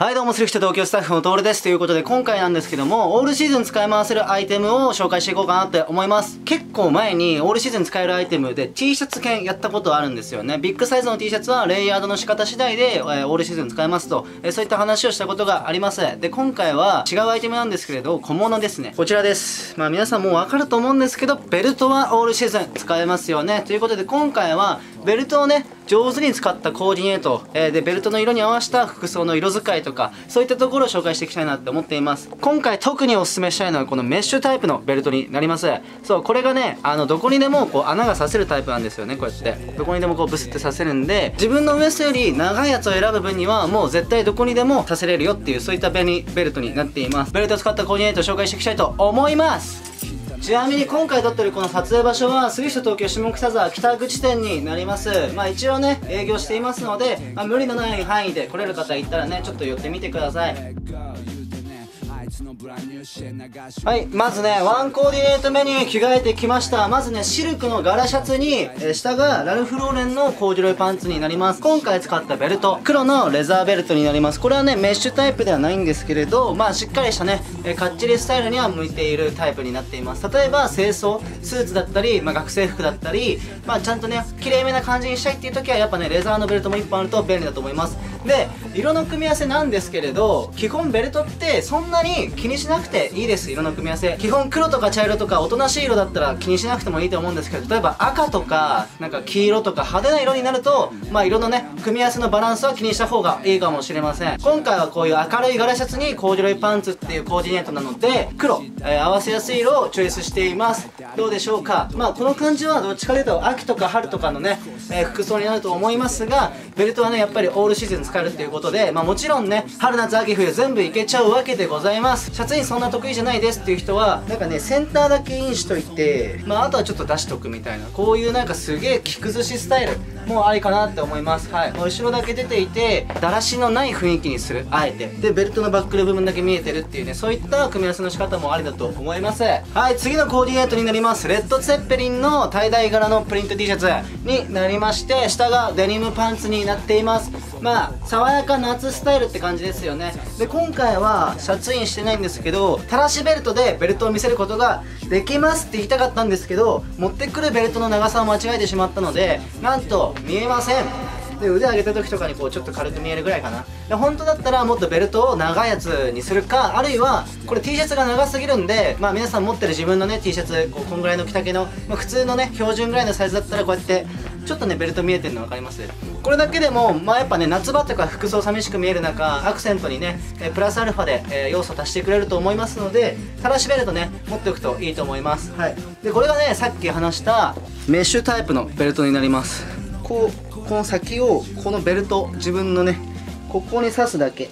はいどうもする人東京スタッフのトールです。ということで今回なんですけどもオールシーズン使い回せるアイテムを紹介していこうかなって思います。結構前にオールシーズン使えるアイテムで T シャツ券やったことあるんですよね。ビッグサイズの T シャツはレイヤードの仕方次第で、えー、オールシーズン使えますと、えー、そういった話をしたことがあります。で今回は違うアイテムなんですけれど小物ですね。こちらです。まあ皆さんもうわかると思うんですけどベルトはオールシーズン使えますよね。ということで今回はベルトをね上手に使ったコーディネート、えー、でベルトの色に合わせた服装の色使いとかそういったところを紹介していきたいなって思っています。今回特におすすめしたいのはこのメッシュタイプのベルトになります。そうこれがねあのどこにでもこう穴が刺せるタイプなんですよねこうやって。どこにでもこうブスって刺せるんで自分のウエストより長いやつを選ぶ分にはもう絶対どこにでも刺せれるよっていうそういったベベルトになっています。ベルトを使ったコーディネートを紹介していきたいと思います。ちなみに今回撮ってるこの撮影場所は杉下東京下北沢北口店になります。まあ一応ね営業していますので、まあ、無理のない範囲で来れる方いたらねちょっと寄ってみてください。はい。まずねワンコーディネート目に着替えてきました。まずねシルクの柄シャツに、え下がラルフローレンのコーデュロイパンツになります。今回使ったベルト。黒のレザーベルトになります。これはねメッシュタイプではないんですけれどまあしっかりしたね、えかっちりスタイルには向いているタイプになっています。例えば清掃スーツだったり、まあ、学生服だったりまあちゃんとね綺麗めな感じにしたいっていう時はやっぱねレザーのベルトも1本あると便利だと思います。で色の組み合わせなんですけれど基本ベルトってそんなに気にしなくていいです色の組み合わせ。基本黒とか茶色とかおとなしい色だったら気にしなくてもいいと思うんですけど例えば赤とかなんか黄色とか派手な色になるとまあ色のね組み合わせのバランスは気にした方がいいかもしれません。今回はこういう明るい柄シャツにコーデュロイパンツっていうコーディネートなので黒、えー、合わせやすい色をチョイスしています。どうでしょうか？まあこの感じはどっちかというと秋とか春とかのね、えー、服装になると思いますがベルトはねやっぱりオールシーズン使えるということでまあもちろんね、春夏秋冬全部いけちゃうわけでございます。シャツインそんな得意じゃないですっていう人は、なんかね、センターだけインしといて、まああとはちょっと出しとくみたいな、こういうなんかすげえ着崩しスタイルもありかなって思います。はい。後ろだけ出ていて、だらしのない雰囲気にする、あえて。で、ベルトのバックル部分だけ見えてるっていうね、そういった組み合わせの仕方もありだと思います。はい、次のコーディネートになります。レッド・ツェッペリンの最大柄のプリント T シャツになりまして、下がデニムパンツになっています。まあ、爽やか夏スタイルって感じですよね。で今回はシャツインしてないんですけどたらしベルトでベルトを見せることができますって言いたかったんですけど持ってくるベルトの長さを間違えてしまったのでなんと見えません。で腕上げた時とかにこうちょっと軽く見えるぐらいかな。で本当だったらもっとベルトを長いやつにするかあるいはこれ T シャツが長すぎるんでまあ皆さん持ってる自分のね T シャツこうこんぐらいの着丈の、まあ、普通のね標準ぐらいのサイズだったらこうやってちょっとねベルト見えてるの分かります？これだけでもまあやっぱね夏場とか服装寂しく見える中アクセントにね、えプラスアルファで、え要素足してくれると思いますのでたらしベルトね持っておくといいと思います。はい。でこれがねさっき話したメッシュタイプのベルトになります。こうこの先をこのベルト自分のねここに刺すだけ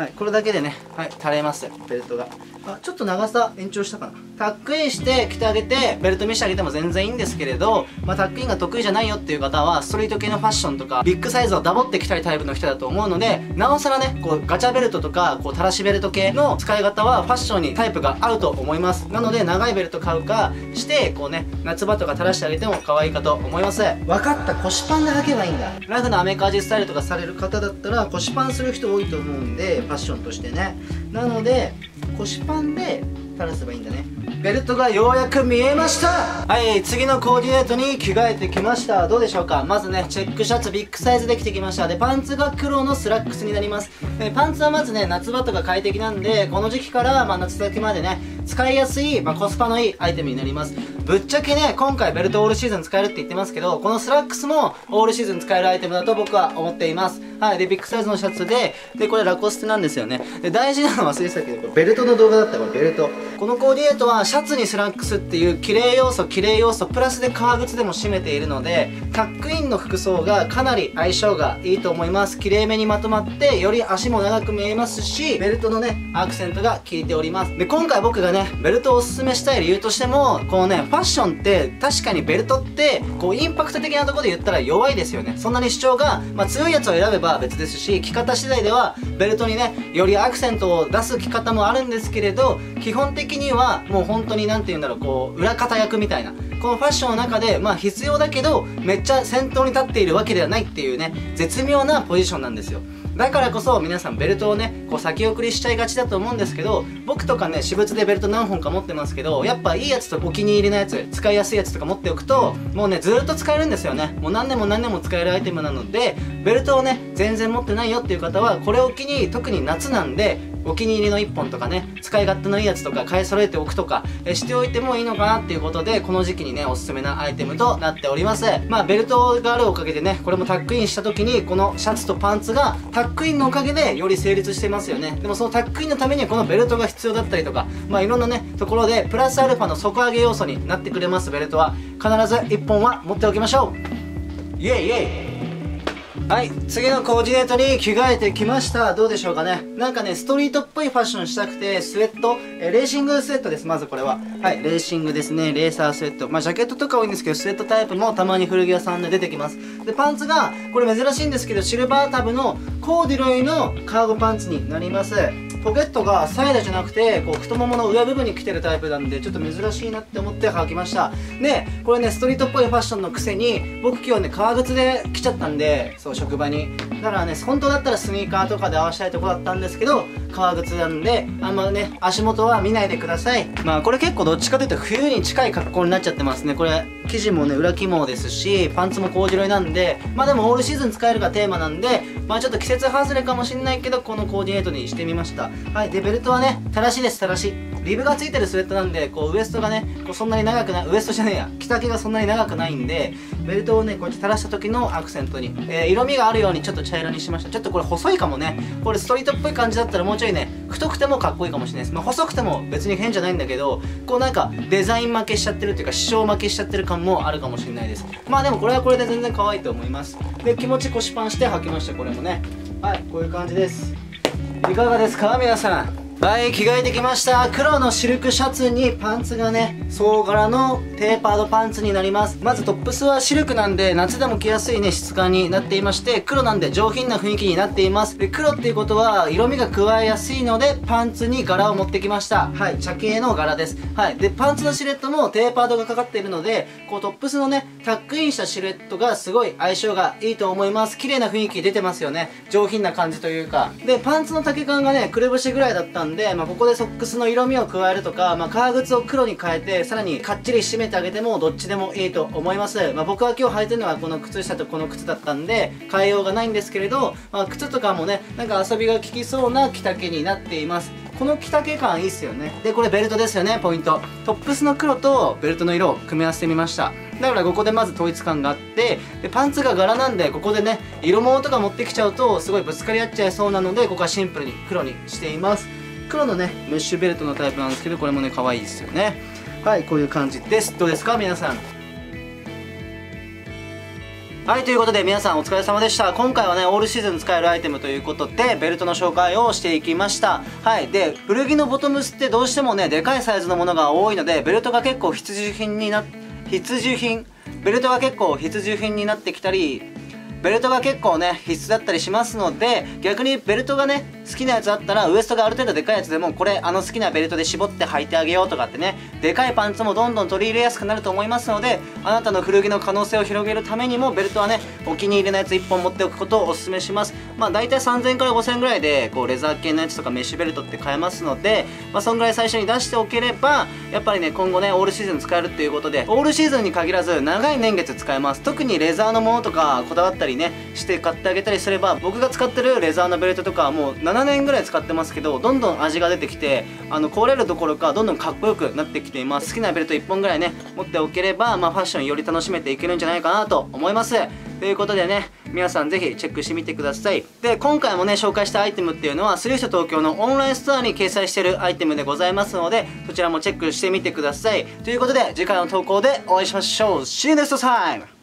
はいこれだけでねはい垂れますベルトが。あちょっと長さ延長したかな。タックインして着てあげてベルト見せてあげても全然いいんですけれど、まあ、タックインが得意じゃないよっていう方はストリート系のファッションとかビッグサイズをダボって着たいタイプの人だと思うのでなおさらねこうガチャベルトとかこう垂らしベルト系の使い方はファッションにタイプが合うと思います。なので長いベルト買うかしてこうね夏場とか垂らしてあげても可愛いかと思います。分かった腰パンで履けばいいんだ。ラフなアメカージスタイルとかされる方だったら腰パンする人多いと思うんでファッションとしてね。なので腰パンで垂らせばいいんだね。ベルトがようやく見えました。はい次のコーディネートに着替えてきました。どうでしょうか？まずねチェックシャツビッグサイズで着てきました。でパンツが黒のスラックスになります。でパンツはまずね夏場とか快適なんでこの時期から、まあ、夏先までね使いやすい、まあ、コスパのいいアイテムになります。ぶっちゃけね今回ベルトオールシーズン使えるって言ってますけどこのスラックスもオールシーズン使えるアイテムだと僕は思っています。はい。でビッグサイズのシャツででこれラコステなんですよね。で大事なの忘れてたけどベルトの動画だったこれベルト。このコーディネートはシャツにスラックスっていう綺麗要素綺麗要素プラスで革靴でも締めているのでタックインの服装がかなり相性がいいと思います。綺麗めにまとまってより足も長く見えますしベルトのねアクセントが効いております。で今回僕がねベルトをおすすめしたい理由としてもこのねファッションって確かにベルトってこうインパクト的なところで言ったら弱いですよね。そんなに主張が、まあ、強いやつを選べば別ですし着方次第ではベルトにねよりアクセントを出す着方もあるんですけれど基本的にはもう本当に何て言うんだろうこう裏方役みたいなこのファッションの中でまあ必要だけどめっちゃ先頭に立っているわけではないっていうね絶妙なポジションなんですよ。だからこそ皆さんベルトをねこう先送りしちゃいがちだと思うんですけど僕とかね私物でベルト何本か持ってますけどやっぱいいやつとお気に入りのやつ使いやすいやつとか持っておくともうねずっと使えるんですよね。もう何年も何年も使えるアイテムなのでベルトをね全然持ってないよっていう方はこれを機に特に夏なんでお気に入りの1本とかね使い勝手のいいやつとか買い揃えておくとかえしておいてもいいのかなっていうことでこの時期にねおすすめなアイテムとなっております。まあベルトがあるおかげでねこれもタックインした時にこのシャツとパンツがタックインのおかげでより成立してますよね。でもそのタックインのためにはこのベルトが必要だったりとかまあいろんなねところでプラスアルファの底上げ要素になってくれます。ベルトは。必ず1本は持っておきましょう。イエイイエイ。はい次のコーディネートに着替えてきました。どうでしょうかね。なんかねストリートっぽいファッションしたくてスウェット、えレーシングスウェットですまずこれは。はいレーシングですね。レーサースウェット。まあジャケットとか多いんですけどスウェットタイプもたまに古着屋さんで出てきます。でパンツがこれ珍しいんですけどシルバータブのコーディロイのカーゴパンツになります。ポケットがサイドじゃなくてこう太ももの上部分に来てるタイプなんでちょっと珍しいなって思って履きました。でこれねストリートっぽいファッションのくせに僕今日ね革靴で来ちゃったんでそう職場に。だからね本当だったらスニーカーとかで合わせたいとこだったんですけど革靴なんであんまね足元は見ないでください。まあこれ結構どっちかというと冬に近い格好になっちゃってますね。これ生地もね裏起毛ですしパンツもコージロイなんでまあでもオールシーズン使えるがテーマなんでまあちょっと季節外れかもしんないけどこのコーディネートにしてみました。はいでベルトはね正しいです正し。いリブがついてるスウェットなんでこうウエストがねこうそんなに長くないウエストじゃねえや着丈がそんなに長くないんでベルトをねこうやって垂らした時のアクセントに、えー、色味があるようにちょっと茶色にしました。ちょっとこれ細いかもね。これストリートっぽい感じだったらもうちょいね太くてもかっこいいかもしれないです、まあ、細くても別に変じゃないんだけどこうなんかデザイン負けしちゃってるっていうか師匠負けしちゃってる感もあるかもしれないです。まあでもこれはこれで全然可愛いと思います。で気持ち腰パンして履きましたこれもね。はいこういう感じです。いかがですか？皆さん。はい着替えてきました。黒のシルクシャツにパンツがね総柄のテーパードパンツになります。まずトップスはシルクなんで夏でも着やすいね質感になっていまして黒なんで上品な雰囲気になっています。で黒っていうことは色味が加えやすいのでパンツに柄を持ってきました。はい茶系の柄です。はいでパンツのシルエットもテーパードがかかっているのでこうトップスのねタックインしたシルエットがすごい相性がいいと思います。綺麗な雰囲気出てますよね。上品な感じというか。でパンツの丈感がねくるぶしぐらいだったんで、でまあ、ここでソックスの色味を加えるとか、まあ、革靴を黒に変えてさらにかっちり締めてあげてもどっちでもいいと思います、まあ、僕は今日履いてるのはこの靴下とこの靴だったんで変えようがないんですけれど、まあ、靴とかもねなんか遊びが効きそうな着丈になっています。この着丈感いいっすよね。でこれベルトですよねポイント。トップスの黒とベルトの色を組み合わせてみました。だからここでまず統一感があってでパンツが柄なんでここでね色物とか持ってきちゃうとすごいぶつかり合っちゃいそうなのでここはシンプルに黒にしています。黒のねメッシュベルトのタイプなんですけどこれもね可愛いですよね。はいこういう感じです。どうですか？皆さん。はいということで皆さんお疲れ様でした。今回はねオールシーズン使えるアイテムということでベルトの紹介をしていきました。はいで古着のボトムスってどうしてもねでかいサイズのものが多いのでベルトが結構必需品にな必需品ベルトが結構必需品になってきたりベルトが結構ね必須だったりしますので逆にベルトがね好きなやつあったらウエストがある程度でかいやつでもこれあの好きなベルトで絞って履いてあげようとかってねでかいパンツもどんどん取り入れやすくなると思いますのであなたの古着の可能性を広げるためにもベルトはねお気に入りのやつ1本持っておくことをお勧めします。まあ大体3000から5000ぐらいでこうレザー系のやつとかメッシュベルトって買えますのでまあそんぐらい最初に出しておければやっぱりね今後ねオールシーズン使えるっていうことでオールシーズンに限らず長い年月使えます。特にレザーのものとかこだわったりねして買ってあげたりすれば僕が使ってるレザーのベルトとかはもう7年ぐらい使ってますけどどんどん味が出てきてあの壊れるどころかどんどんかっこよくなってきています。好きなベルト1本ぐらいね持っておければ、まあ、ファッションより楽しめていけるんじゃないかなと思います。ということでね皆さんぜひチェックしてみてください。で今回もね紹介したアイテムっていうのはスリフト東京のオンラインストアに掲載してるアイテムでございますのでそちらもチェックしてみてください。ということで次回の投稿でお会いしましょう。See you next time!